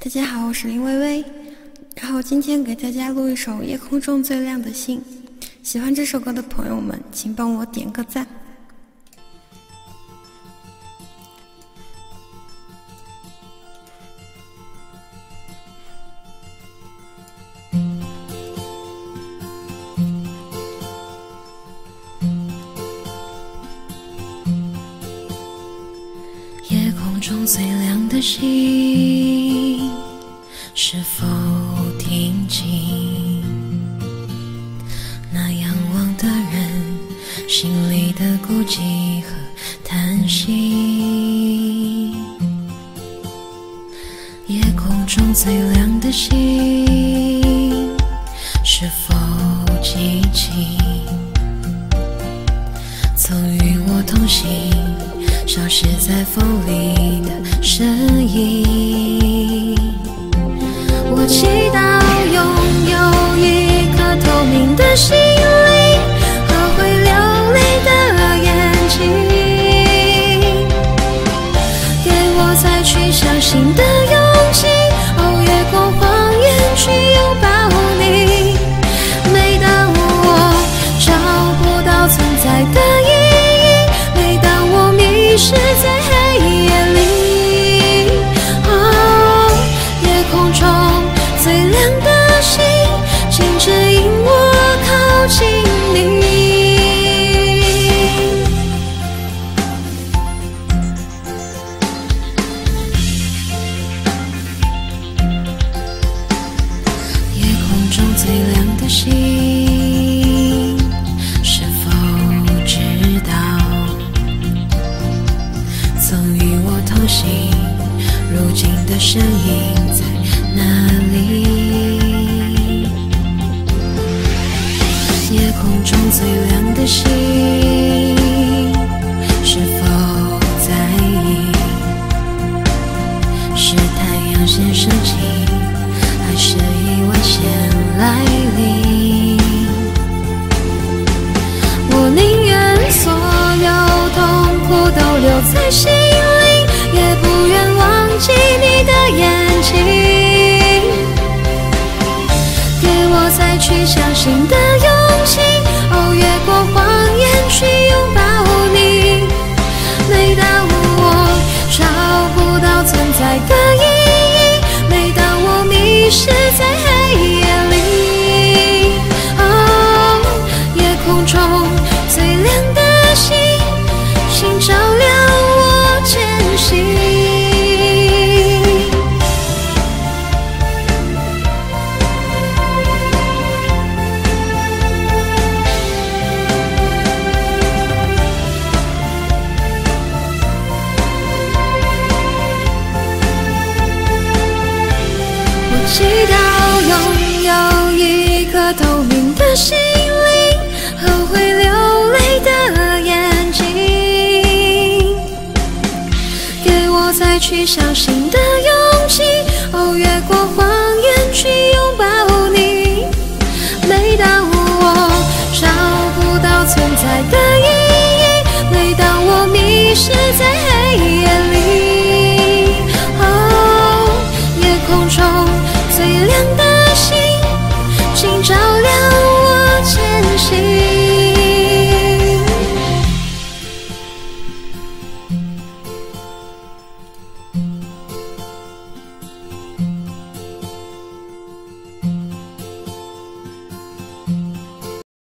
大家好，我是林微微，然后今天给大家录一首《夜空中最亮的星》，喜欢这首歌的朋友们，请帮我点个赞。夜空中最亮的星，是否听清那仰望的人心里的孤寂和叹息？夜空中最亮的星，是否记起曾与我同行？消失在风里的身影。祈祷拥有一颗透明的心灵和会流泪的眼睛，给我再去相信的中最亮的星，是否知道曾与我同行，如今的身影在哪里？夜空中最亮的星，来临？我宁愿所有痛苦都留在心里，也不愿忘记你的眼睛。给我再去相信的勇气，哦，祈祷拥有一颗透明的心灵和会流泪的眼睛。给我再去相信的勇气哦越过谎言去拥抱